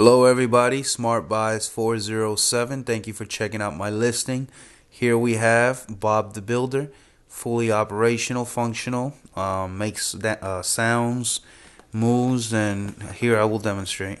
Hello, everybody. Smart Buys 407. Thank you for checking out my listing. Here we have Bob the Builder, fully operational, functional, um, makes that, uh, sounds, moves, and here I will demonstrate.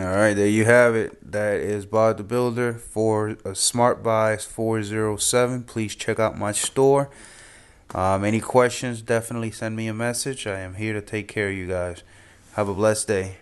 All right, there you have it. That is Bob the Builder for a Smart Buys 407. Please check out my store. Um, any questions, definitely send me a message. I am here to take care of you guys. Have a blessed day.